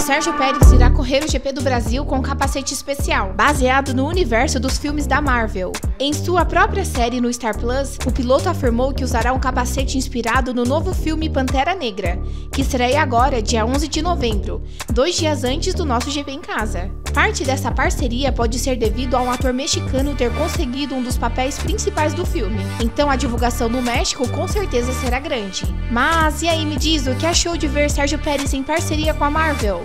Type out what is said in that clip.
Sérgio Pérez irá correr o GP do Brasil com um capacete especial, baseado no universo dos filmes da Marvel. Em sua própria série no Star Plus, o piloto afirmou que usará um capacete inspirado no novo filme Pantera Negra, que estreia agora, dia 11 de novembro, dois dias antes do nosso GP em casa. Parte dessa parceria pode ser devido a um ator mexicano ter conseguido um dos papéis principais do filme, então a divulgação no México com certeza será grande. Mas e aí, me diz o que achou de ver Sérgio Pérez em parceria com a Marvel?